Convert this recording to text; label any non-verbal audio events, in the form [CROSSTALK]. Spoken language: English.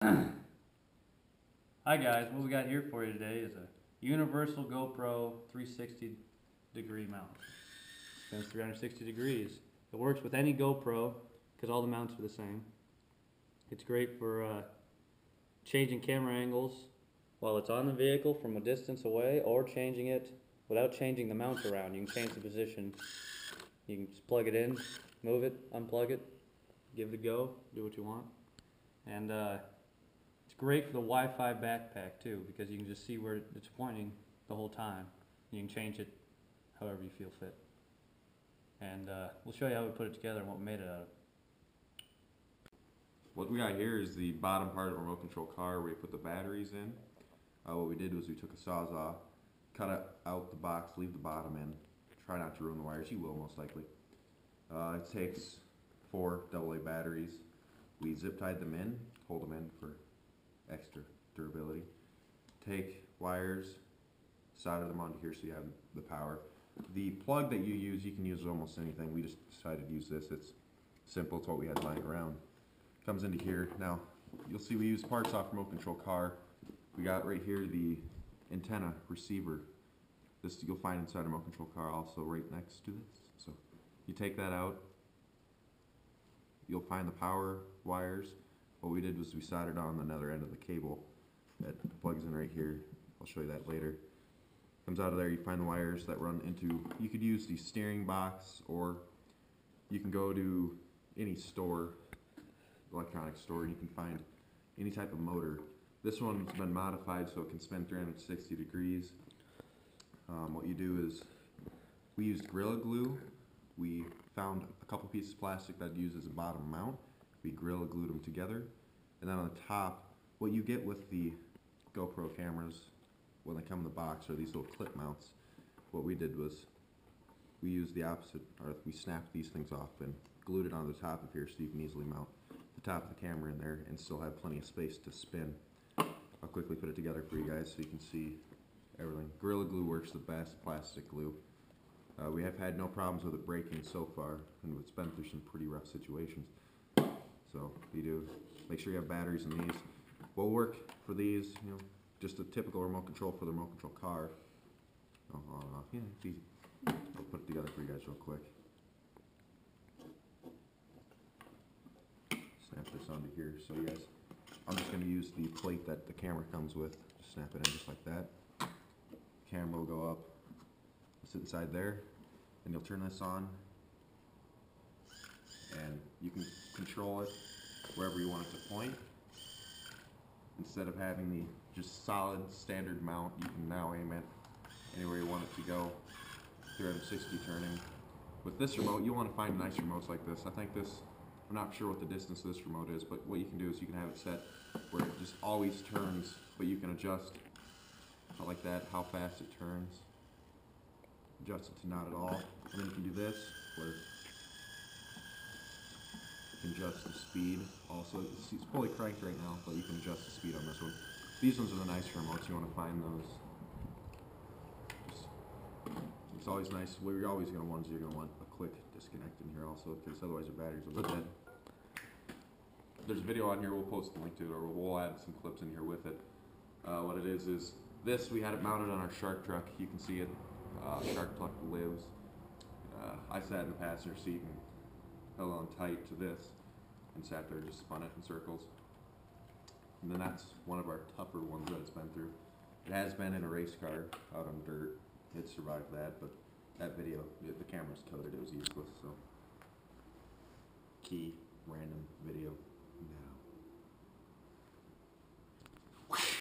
[CLEARS THROAT] Hi guys, what we got here for you today is a universal GoPro 360 degree mount. Spins 360 degrees. It works with any GoPro because all the mounts are the same. It's great for uh, changing camera angles while it's on the vehicle from a distance away or changing it without changing the mount around. You can change the position. You can just plug it in, move it, unplug it, give it a go, do what you want. And uh, great for the Wi-Fi BacPac too, because you can just see where it's pointing the whole time. You can change it however you feel fit. And uh, we'll show you how we put it together and what we made it out of. What we got here is the bottom part of a remote control car where you put the batteries in. Uh, what we did was we took a sawzall, cut out- the box, leave the bottom in. Try not to ruin the wires. You will most likely. Uh, it takes four AA batteries. We zip tied them in, hold them in for extra durability. Take wires, solder them onto here so you have the power. The plug that you use, you can use almost anything. We just decided to use this. It's simple. It's what we had lying around comes into here. Now, you'll see we use parts off remote control car. We got right here the antenna receiver. This you'll find inside a remote control car also right next to this. So you take that out. You'll find the power wires. What we did was we soldered on another end of the cable that plugs in right here. I'll show you that later. Comes out of there, you find the wires that run into, you could use the steering box or you can go to any store electronics store and you can find any type of motor. This one's been modified so it can spin 360 degrees. Um, what you do is, we used Gorilla Glue. We found a couple pieces of plastic that use as a bottom mount. We Gorilla glued them together. And then on the top, what you get with the GoPro cameras when they come in the box are these little clip mounts. What we did was, we used the opposite, or we snapped these things off and glued it on the top of here so you can easily mount the top of the camera in there and still have plenty of space to spin. I'll quickly put it together for you guys so you can see everything. Gorilla Glue works the best, plastic glue. Uh, we have had no problems with it breaking so far, and it's been through some pretty rough situations. So, you do, make sure you have batteries in these. Will work for these, you know, just a typical remote control for the remote control car. Oh, uh, on and off, yeah, it's easy. I'll put it together for you guys real quick. snap this onto here so you guys I'm just going to use the plate that the camera comes with just snap it in just like that camera will go up sit inside there and you'll turn this on and you can control it wherever you want it to point instead of having the just solid standard mount you can now aim it anywhere you want it to go 360 turning with this remote you want to find nice remotes like this I think this I'm not sure what the distance this remote is, but what you can do is you can have it set where it just always turns, but you can adjust like that, how fast it turns. Adjust it to not at all. And then you can do this where adjust the speed also. It's, fully cranked right now, but you can adjust the speed on this one. These ones are the nicer remotes. You want to find those. It's always nice. Well, you're always going to ones you're going to want a quick disconnect in here also, because otherwise your batteries will be dead. There's a video on here. We'll post the link to it, or we'll add some clips in here with it. Uh, what it is is this. We had it mounted on our shark truck. You can see it. Uh, shark truck lives. Uh, I sat in the passenger seat and held on tight to this, and sat there just spun it in circles. And then that's one of our tougher ones that it's been through. It has been in a race car out on dirt. It survived that, but that video, the camera's coated, it was useless, so. Key, random video.